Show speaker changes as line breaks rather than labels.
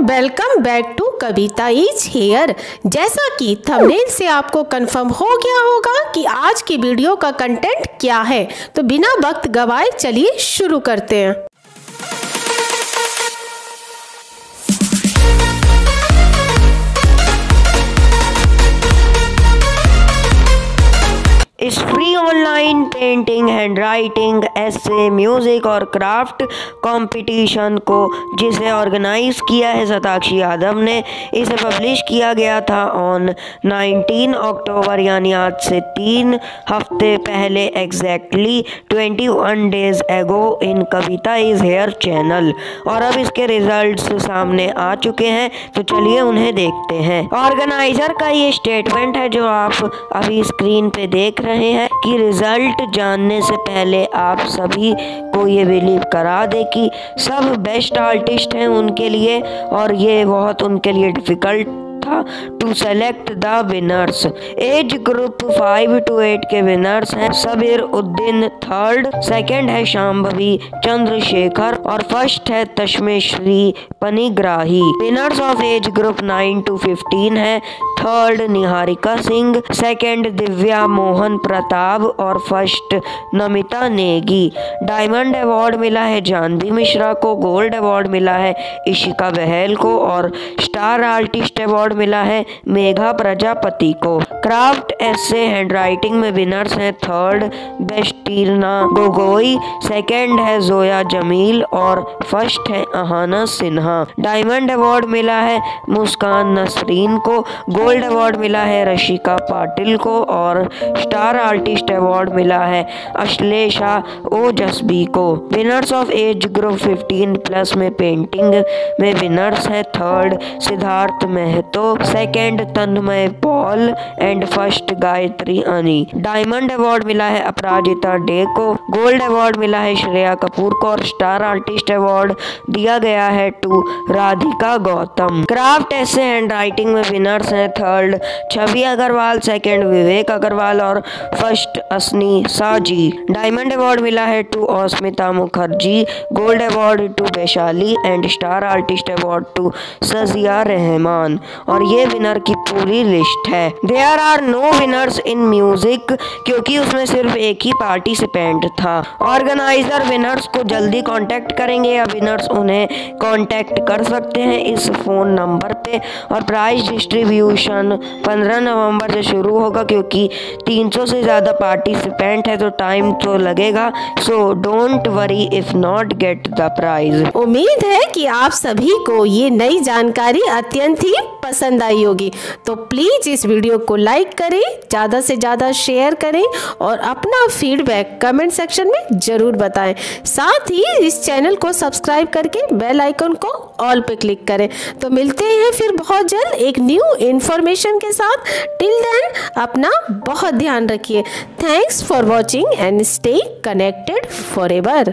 Welcome back to Kavita is here. जैसा कि thumbnail से आपको कंफर्म हो गया होगा कि आज की वीडियो का कंटेंट क्या है। तो बिना वक्त गवाए चलिए शुरू करते हैं।
इस free online painting hand writing ऐसे म्यूज़िक और क्राफ्ट कंपटीशन को जिसे ऑर्गेनाइज किया है सताक्षी यादव ने, इसे पब्लिश किया गया था ऑन 19 अक्टूबर यानी आज से तीन हफ़्ते पहले exactly 21 days ago in Kavita is here channel और अब इसके रिजल्ट्स सामने आ चुके हैं तो चलिए उन्हें देखते हैं। ऑर्गेनाइज़र का ये स्टेटमेंट है जो आप अभी स्क्रीन पे देख रहे हैं कि रिज़ल्ट जानने से पहले आप सभी को ये बिलीव करा दे कि सब बेस्ट आर्टिस्ट हैं उनके लिए और ये बहुत उनके लिए डिफ़िकल्ट था to select the winners age group five to eight के विनर्स हैं। सबीर उद्दीन थर्ड सेकंड है शाम्भवी चंद्रशेखर। और फ़र्स्ट है Tashmeshri Panigrahi. Winners of age group nine to fifteen है थर्ड निहारिका सिंह सेकंड दिव्या मोहन प्रताप और first Namita Negi. Diamond award मिला है जानवी मिश्रा को गोल्ड अवार्ड मिला है इशिका बहल को और स्टार आर्टिस्ट अवार्ड मिला है मेघा प्रजापति को। क्राफ्ट ऐसे हैंड राइटिंग में विनर्स हैं थर्ड बेस्टीना गोगोई सेकंड है जोया जमील और फ़र्स्ट है अहाना सिन्हा। डायमंड अवार्ड मिला है मुस्कान नसरीन को, गोल्ड अवार्ड मिला है रशिका पाटिल को और स्टार आर्टिस्ट अवार्ड मिला है अश्लेषा ओजस्बी को। Winners of age group 15 plus में पेंटिंग में विनर्स है third Siddharth Mahato second Tanmay Paul and first Gayatri Ani. Diamond award मिला है अपराजिता डे को, गोल्ड अवार्ड मिला है श्रेया कपूर को और स्टार आर्टिस्ट अवार्ड दिया गया है टू राधिका गौतम। क्राफ्ट ऐसे हैंड राइटिंग में विनर्स हैं। थर्ड, छवि अग्रवाल। सेकंड, विवेक अग्रवाल। और first, Asni Saji. Diamond award मिला है to Asmita Mukherjee. Gold award to Vaishali. And star artist award to Sajia Rahman. और ये विनर की पूरी लिस्ट है। There are no winners in music क्योंकि उसमें सिर्फ़ एक ही पार्टिसिपेंट था। ऑर्गेनाइजर विनर्स को जल्दी कांटेक्ट करेंगे या विनर्स उन्हें कांटेक्ट कर सकते हैं इस फ़ोन नंबर पे। और प्राइज डिस्ट्रीब्यूशन 15 नवंबर से शुरू होगा, क्योंकि 300 से ज़्यादा पार्टिसिपेंट है तो टाइम तो लगेगा। So don't worry if not get the prize
उम्मीद है कि आप सभी को ये नई जानकारी अत्यंत ही पसंद आई होगी। तो प्लीज़ इस वीडियो को लाइक करें, ज़्यादा से ज़्यादा शेयर करें और अपना फीडबैक कमेंट सेक्शन में ज़रूर बताएँ। साथ ही इस चैनल को सब्सक्राइब करके बेल आइकन को ऑल पे क्लिक करें। तो मिलते हैं फिर बहुत जल्द एक न्यू इन्फॉर्मेशन के साथ। टिल देन अपना बहुत ध्यान रखिए। Thanks for watching and stay connected forever